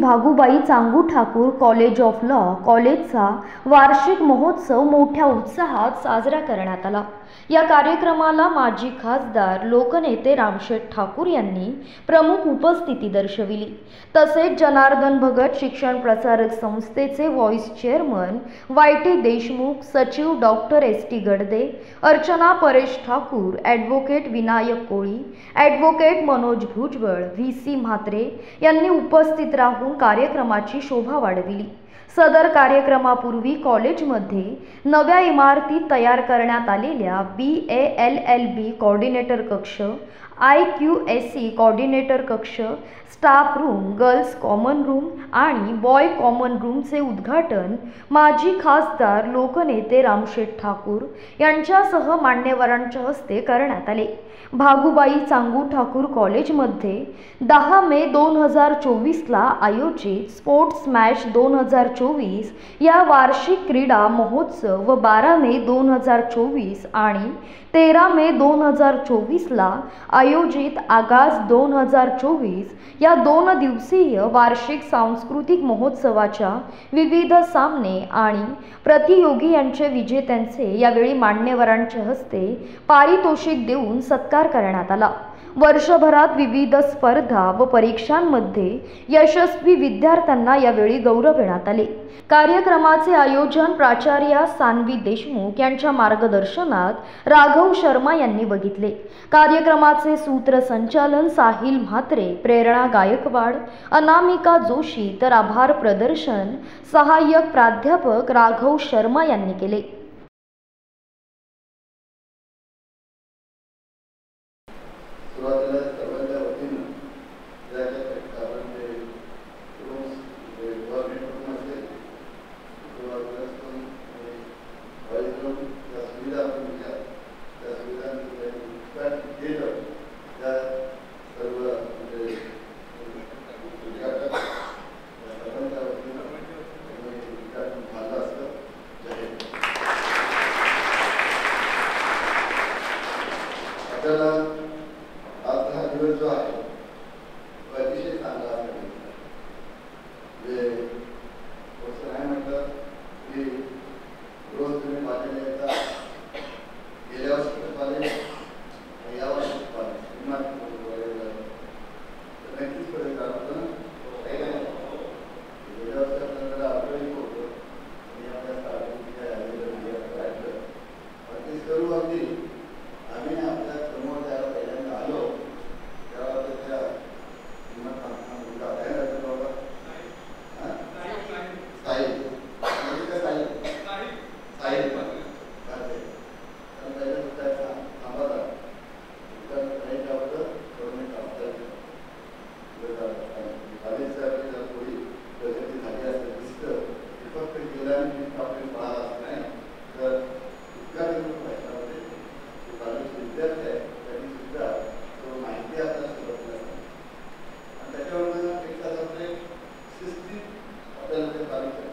Bhagubai Changu Thakur college of law कॉलेजचा वार्षिक महोत्सव मोठ्या उत्साहात साजरा करण्यात आला. या कार्यक्रमाला माजी खासदार लोकनेते रामशेठ ठाकूर यांनी प्रमुख उपस्थिती दर्शविली. तसेच जनार्दन भगत शिक्षण प्रसारक संस्थेचे vice chairman Y T Deshmukh सचिव doctor S T Gadade Archana Paresh Thakur advocate Vinayak Koli advocate Manoj Bhujbal V C Mhatre यांनी उपस्थित राहून कार्यक्रमाची शोभा वाढविली. सदर कार्यक्रमापूर्वी कॉलेजमध्ये नव्या इमारतीत तयार करण्यात आलेल्या B A L L B coordinator कक्ष I Q S C coordinator कक्ष staff room girls common room आणि बॉय कॉमन रूमचे उद्घाटन माजी खासदार लोकनेते रामशेठ ठाकूर यांच्यासह मान्यवरांच्या हस्ते करण्यात आले. भागुबाई चांगू ठाकूर कॉलेजमध्ये दहा मे दोन हजार चोवीसला आयोजित स्पोर्ट्स मॅच दोन हजार चोवीस या वार्षिक क्रीडा महोत्सव व बारा मे दोन हजार चोवीस आणि तेरा मे दोन हजार चोवीसला आयोजित आगाज दोन हजार चोवीस या दोन दिवसीय वार्षिक सांस्कृतिक महोत्सवाच्या विविध सामने आणि प्रतियोगी यांचे विजेत्यांचे यावेळी मान्यवरांच्या हस्ते पारितोषिक देऊन सत्कार करण्यात आला. वर्षभरात विविध स्पर्धा व परीक्षांमध्ये यशस्वी विद्यार्थ्यांना यावेळी गौरविण्यात आले. कार्यक्रमाचे आयोजन प्राचार्या सानवी देशमुख यांच्या मार्गदर्शनात राघव शर्मा यांनी बघितले. कार्यक्रमाचे सूत्रसंचालन साहिल म्हात्रे प्रेरणा गायकवाड अनामिका जोशी तर आभार प्रदर्शन सहाय्यक प्राध्यापक राघव शर्मा यांनी केले. dalam al-hadir zahir. Wajib Belvin Barrington.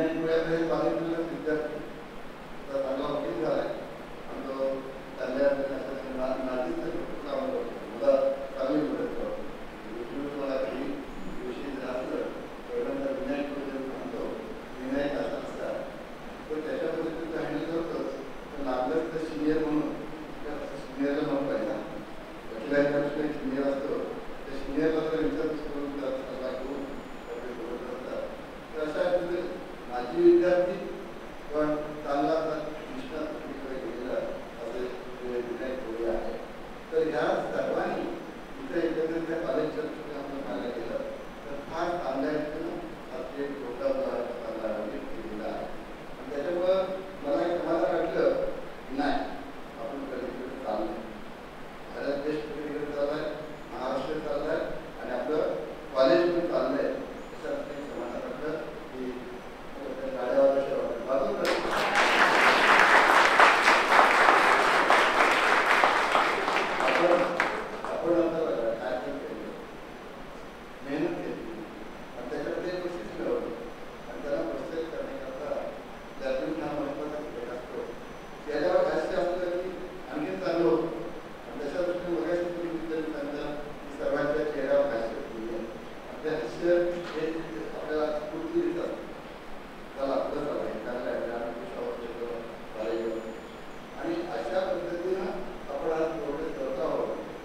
अनेक वेळापर्यंत बाहेर विद्यार्थी One.